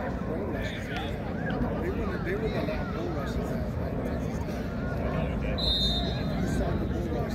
like pro rushes. They wouldn't, they wouldn't allow bull rushes. You saw the bull rush,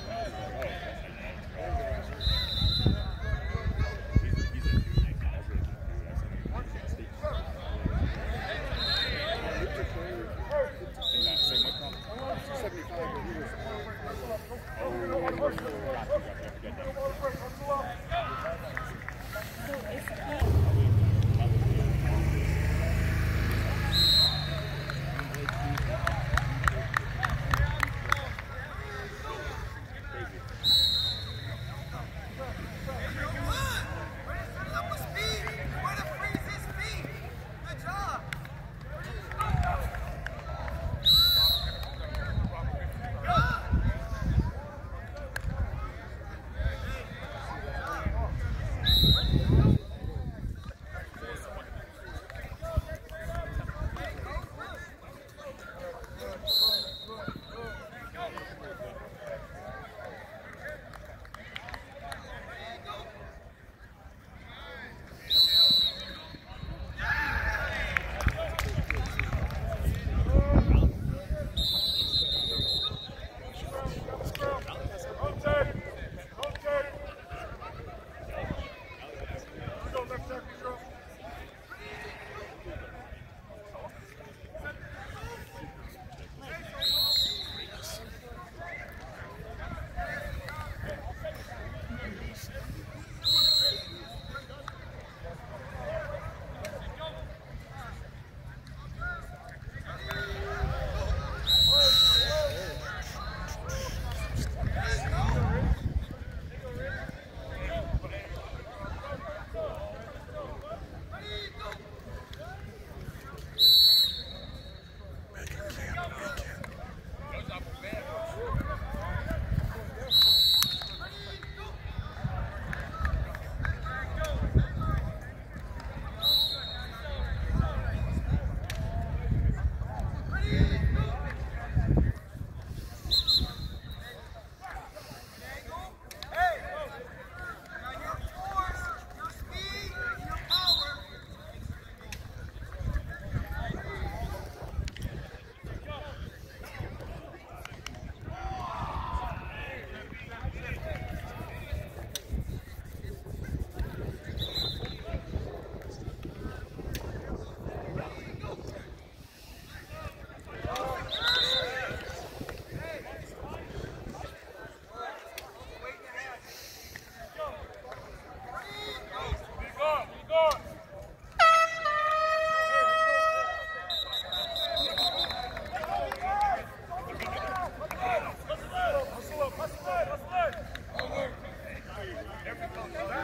Go, go, go.